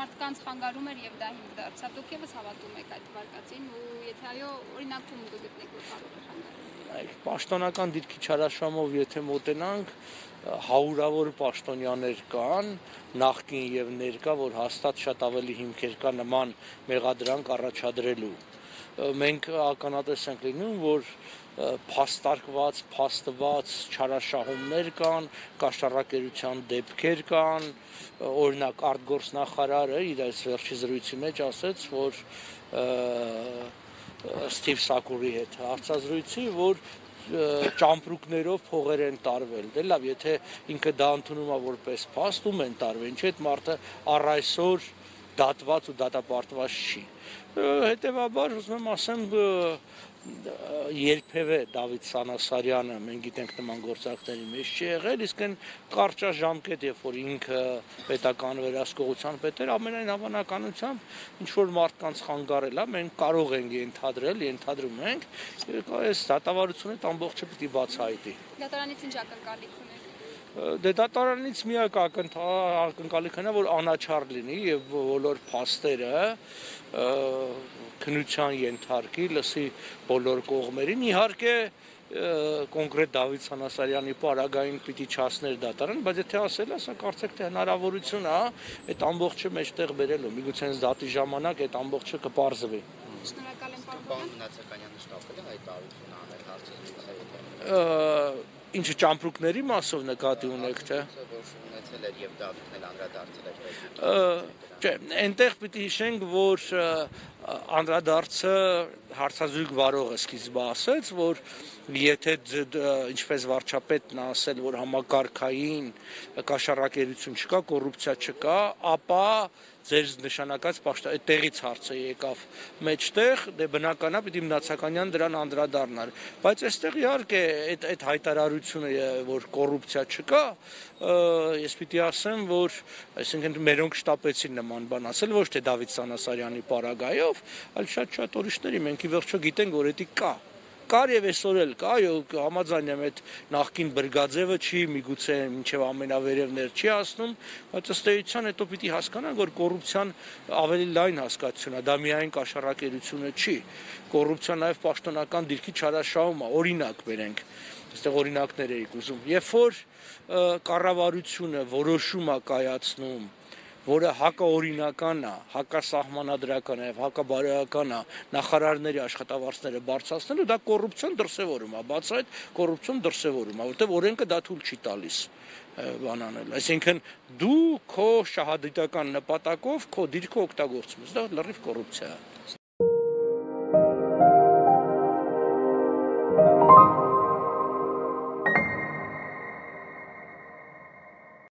մարդկանց խանգարում էր եւ դա հիմք դարձավ։ Դուք եւս հավատում եք այդ վարկածին ու եթե այո, օրինակում կգտնեք որ կարող է խանգարել։ Այդ պաշտոնական դիրքի չարաշամով եթե մոտենանք, հաուրավոր պաշտոնյաներ կան, նախկին եւ ներկա, որ հաստատ շատ ավելի հիմքեր կա նման մեղադրանք առաջադրելու մենք ականատես ենք լինում, որ փաստարկված, փաստված չարաշահումներ կան, կաշառակերության դեպքեր կան, օրինակ արտգործնախարարը իր այս վերջի զրույցի մեջ ասաց, որ Ստիվ Սակուրի հետ հարցազրույցի, որ ճամպրուկներով փողեր են տարվել։ Դե լավ, եթե ինքը դա ընդունում է որպես փաստ, ում են տարվել։ Ինչ այդ մարդը առ այսօր դատված ու դատապարտված չի։ Հետևաբար ուզում եմ ասեմ երբևէ Դավիթ Սանասարյանը մենք գիտենք նման գործակների մեջ չի եղել, իսկ այն կարճաժամկետ, երբ որ ինքը պետական վերահսկողության պետ էր, ամենայն հավանականությամբ ինչ որ մարդկանց խանգարել է, մենք կարող ենք ենթադրել, ենթադրում ենք, այս դատավարությունը ամբողջը պիտի բացահայտի։ Դատարանից ինչ ակնկալիք ունեք դե դատարանից միակ ակնկալիքն է որ անաչար լինի եւ բոլոր փաստերը քնության ենթարկի լսի բոլոր կողմերին իհարկե կոնկրետ Դավիթ Սանասարյանի պարագային պիտի չասներ դատարան, բայց եթե ասել է, սա կարծեք թե հնարավորություն է այդ ամբողջը մեջտեղ բերելու։ Միգուցե հենց դատի ժամանակ այդ ամբողջը կպարզվի։ Շնորհակալ եմ պարոն Մնացականյանը շտապել է հայտարարություն անել հարցի Ինչը ճամպրուկների մասով նկատի ունեք թե ունեցել էր եւ Դավիթն էլ անդրադարձել էր Չէ, այնտեղ պիտի հիշենք, որ անդրադարձը հարցազրույց վարողը սկիզբը ասաց, որ եթե ինչպես վարչապետն ասել, որ համակարգային կաշառակերություն չկա, կոռուպցիա չկա, ապա ձեր նշանակած պաշտ այդտեղից հարցը եկավ մեջտեղ, դե բնականա պիտի մնացականյան դրան անդրադառնար, բայց այստեղ իհարկե այդ այդ հայտարարությունը, որ կոռուպցիա չկա, ես պիտի ասեմ, որ այսինքն մերոնք շտապեցին նման բան ասել, ոչ թե Դավիթ Սանասարյանի պարագայով, այլ շատ-շատ ուրիշների, մենք ի վերջո գիտենք, որ դա կա կար եւ այսօր էլ կա, այո, համաձայն եմ այդ նախքին բրգաձևը չի, միգուցե մինչեւ ամենավերևներ չի ասնում, բայց ըստ էության հետո պիտի հասկանան, որ կոռուպցիան ավելի լայն հասկացություն է, դա միայն կաշառակերությունը չի։ Կոռուպցիան նաեւ պաշտոնական դիրքի չարաշահում է, օրինակ վերենք այստեղ օրինակներ էի ուզում։ Երբ որ կառավարությունը որոշում է կայացնում որը հակաօրինական է, հակասահմանադրական է հակաբարոյական է նախարարների աշխատավարձները բարձրացնելու, դա կոռուպցիոն դրսևորում է, բաց այդ կոռուպցիոն դրսևորում է, որտեղ օրենքը դա թույլ չի տալիս բան անել։ Այսինքն դու քո շահադիտական նպատակով քո դիրքը օգտագործում ես, դա լրիվ կոռուպցիա է։